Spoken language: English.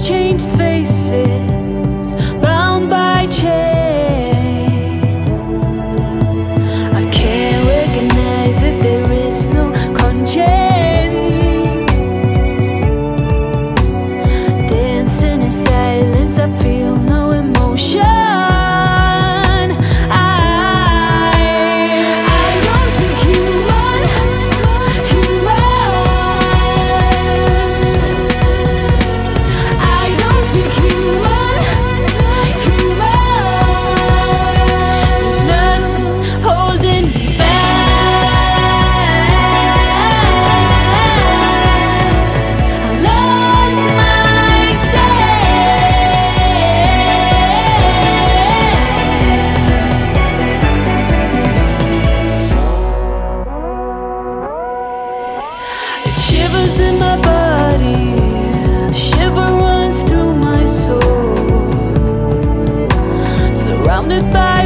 changed faces. surrounded by